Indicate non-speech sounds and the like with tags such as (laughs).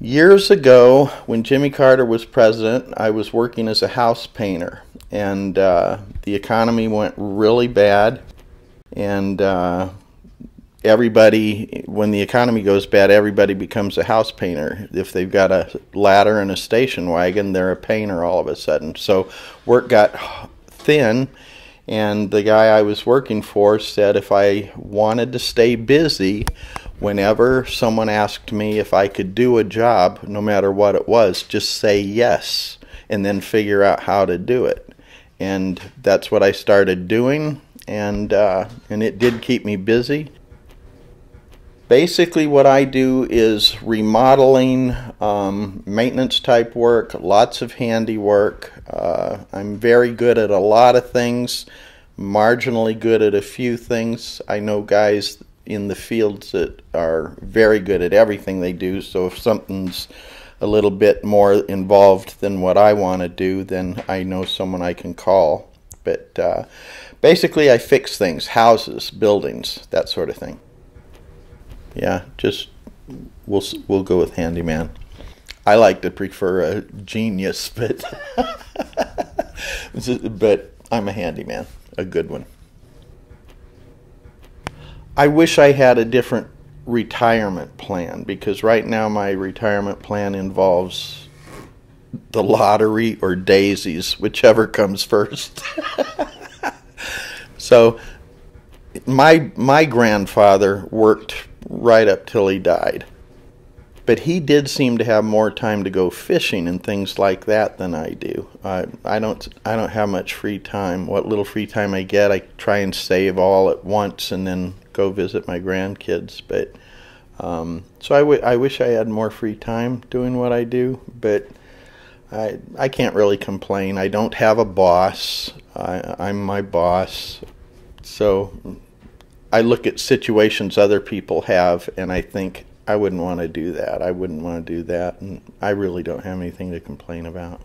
Years ago, when Jimmy Carter was president, I was working as a house painter, and uh, the economy went really bad. And uh, everybody, when the economy goes bad, everybody becomes a house painter. If they've got a ladder and a station wagon, they're a painter all of a sudden. So work got thin, and the guy I was working for said if I wanted to stay busy, whenever someone asked me if I could do a job, no matter what it was, just say yes and then figure out how to do it. And that's what I started doing, and uh, and it did keep me busy. Basically, what I do is remodeling, um, maintenance type work, lots of handiwork. Uh, I'm very good at a lot of things, marginally good at a few things. I know guys in the fields that are very good at everything they do. So if something's a little bit more involved than what I want to do, then I know someone I can call. But uh, basically, I fix things, houses, buildings, that sort of thing. Yeah, just we'll we'll go with handyman. I like to prefer a genius, (laughs) but but I'm a handyman, a good one. I wish I had a different retirement plan because right now my retirement plan involves the lottery or daisies, whichever comes first. (laughs) so my my grandfather worked right up till he died. But he did seem to have more time to go fishing and things like that than I do. I I don't I don't have much free time. What little free time I get, I try and save all at once and then go visit my grandkids. But um, so I, I wish I had more free time doing what I do, but I I can't really complain. I don't have a boss. I, I'm my boss, so I look at situations other people have, and I think I wouldn't want to do that. I wouldn't want to do that, and I really don't have anything to complain about.